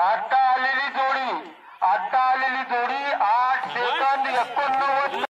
आता आलेली जोडी आता आलेली जोडी आठ सेकंद एकोणनव्वद.